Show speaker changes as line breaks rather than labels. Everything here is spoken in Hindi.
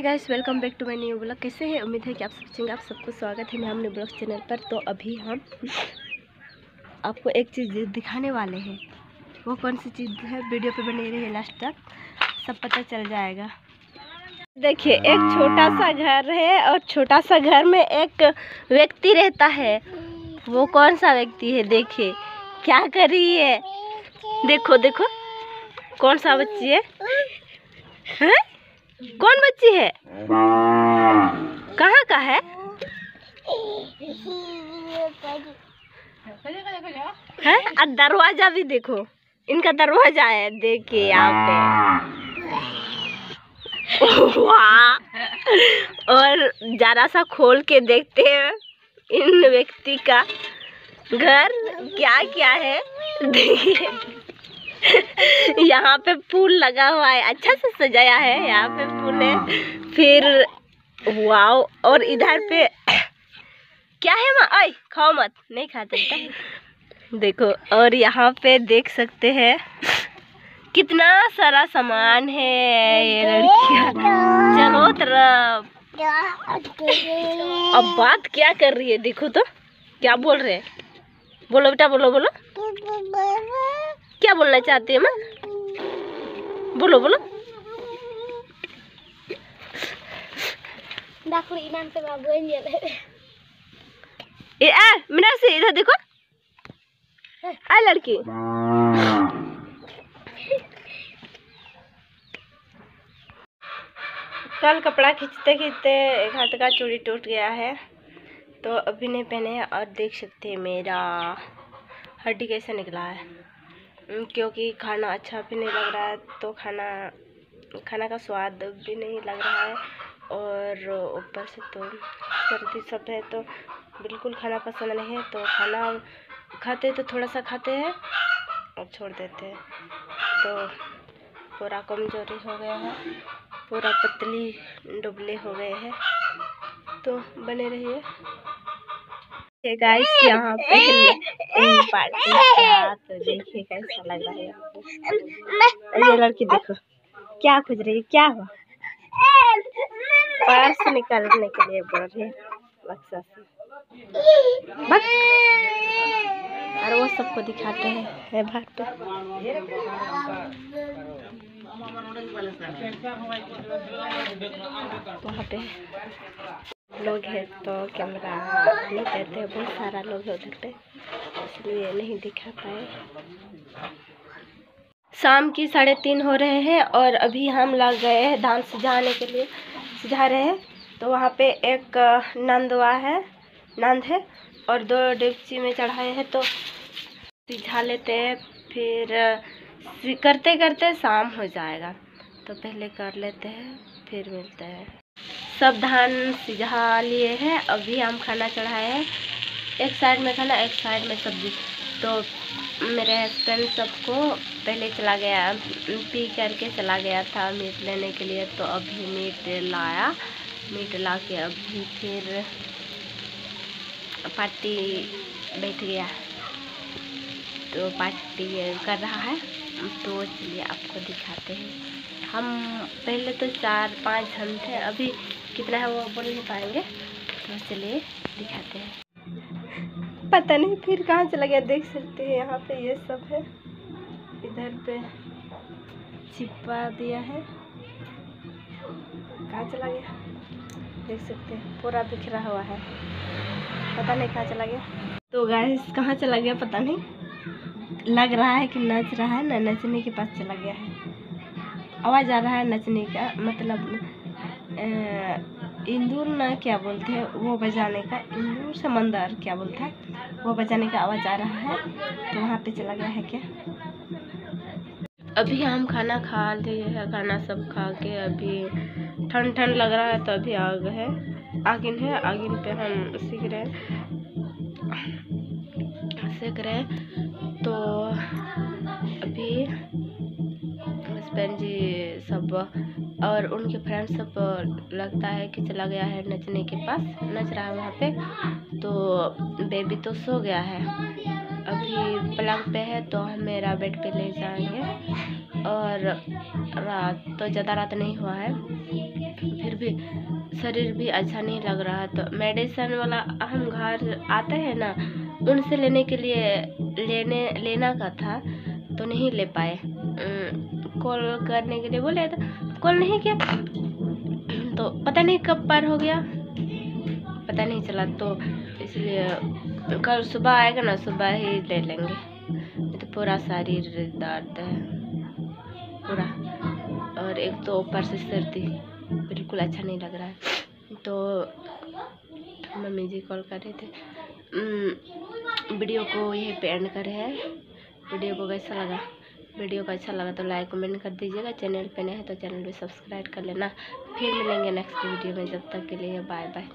Hi guys welcome back to my new blog कैसे हैं? उम्मीद है कि आप सब अच्छे आप सबको स्वागत है मैं हमने ब्लॉग चैनल पर। तो अभी हम आपको एक चीज़ दिखाने वाले हैं। वो कौन सी चीज़ है? वीडियो पे बने रही है लास्ट तक। सब पता चल जाएगा। देखिए, एक छोटा सा घर है और छोटा सा घर में एक व्यक्ति रहता है। वो कौन सा व्यक्ति है? देखिए, क्या कर रही है? देखो देखो। कौन सा बच्ची है? हैं? कौन बच्ची है? कहाँ का है? है? और दरवाज़ा भी देखो। इनका दरवाज़ा है देखिए यहाँ पे। और जरा सा खोल के देखते हैं इन व्यक्ति का घर क्या क्या है। देखिए। यहाँ पे फूल लगा हुआ है। अच्छा से सजाया है यहाँ पे फूल है। फिर, वाओ, और इधर पे क्या है माँ? आई खाओ मत, नहीं खाते देखो, और यहाँ पे देख सकते हैं कितना सारा सामान है ये चलो तरफ़। अब बात क्या कर रही है? देखो तो क्या बोल रहे हैं? बोलो बेटा, बोलो बोलो। क्या बोलना चाहती है माँ? बोलो बोलो। ए आ मीना से इधर देखो। आ लड़की। कल कपड़ा खींचते खींचते एक हाथ का चूड़ी टूट गया है तो अभी नहीं पहने और देख सकते हैं मेरा हड्डी कैसे निकला है। क्योंकि खाना अच्छा भी नहीं लग रहा है तो खाना खाना का स्वाद भी नहीं लग रहा है। और ऊपर से तो सर्दी सब है तो बिल्कुल खाना पसंद नहीं है तो खाना खाते तो थोड़ा सा खाते हैं और छोड़ देते हैं। तो पूरा कमज़ोरी हो गया है, पूरा पतली डुबले हो गए हैं। तो बने रहिए। ये गाइस यहाँ पे इन पार्टी का तो देखिए कैसा लग रहा है यहाँ पे ये लड़की देखो क्या खोज रही है क्या हुआ? पर्स निकालने के लिए बोल रही है बक्सा से। बक। और वो सबको दिखाते हैं है भाग पे वहाँ पे। लोग हैं तो कैमरा नहीं कहते बहुत सारा लोग है उधर पे, इसलिए नहीं दिखा पाए। शाम की साढ़े तीन हो रहे हैं और अभी हम लग गए हैं धान सिझाने के लिए सिझा रहे हैं। तो वहाँ पे एक नंदवा है, नंद है, और दो डेगची में चढ़ाए हैं तो सिझा लेते हैं, फिर करते करते शाम हो जाएगा। तो पहले कर लेते हैं, फिर मिलते हैं। सब धान सिझा लिए हैं, अभी हम खाना चढ़ाए हैं। एक साइड में खाना, एक साइड में सब्ज़ी। तो मेरे हस्बैंड सबको पहले चला गया पी करके चला गया था मीट लेने के लिए। तो अभी मीट लाया। मीट ला के अभी फिर पार्टी बैठ गया। तो पार्टी कर रहा है। तो चलिए आपको दिखाते हैं। हम पहले तो चार पाँच जन थे, अभी कितना है वो बोल नहीं पाएँगे। तो चलिए दिखाते हैं। पता नहीं फिर कहाँ चला गया, देख सकते हैं यहाँ पे ये सब है। इधर पे छिपा दिया है। कहाँ चला गया? देख सकते हैं, पूरा बिखरा हुआ है। पता नहीं कहाँ चला गया। तो गैस कहाँ चला गया पता नहीं। लग रहा है कि नच रहा है, ना नचने के पास चला गया है। आवाज़ आ रहा है नचने का मतलब इंदूर ना क्या बोलते हैं? वो बजाने का, इंदूर समंदर क्या बोलता है? वो बजाने का आवाज़ आ रहा है तो वहाँ पे चला गया है क्या? अभी हम खाना खा लिए हैं, खाना सब खा के अभी ठंड ठंड लग रहा है तो अभी आग है। आगिन है, आगिन पे हम सीख रहे हैं। सीख रहे हैं तो अभी हस्बैंड जी सब, और उनके फ्रेंड सब, लगता है कि चला गया है नचने के पास, नच रहा है वहाँ पे। तो बेबी तो सो गया है। अभी पलंग पे है तो हम मेरा बेड पे ले जाएँगे। और रात तो ज़्यादा रात नहीं हुआ है। फिर भी शरीर भी अच्छा नहीं लग रहा तो मेडिसन वाला हम घर आते हैं ना, उनसे लेने के लिए लेने, लेना का था तो नहीं ले पाए। कॉल करने के लिए बोले तो कॉल नहीं किया। तो पता नहीं कब पार हो गया। पता नहीं चला तो इसलिए कल सुबह आएगा ना, सुबह ही ले लेंगे। तो पूरा शरीर दर्द है। पूरा। और एक तो ऊपर से सर्दी बिल्कुल अच्छा नहीं लग रहा है। तो मम्मी जी कॉल कर रहे थे। वीडियो को यही पे एंड करे हैं। वीडियो को कैसा लगा? वीडियो को अच्छा लगा तो लाइक, कमेंट कर दीजिएगा। चैनल पे नए हैं तो चैनल भी सब्सक्राइब कर लेना। फिर मिलेंगे नेक्स्ट वीडियो में, जब तक के लिए बाय बाय।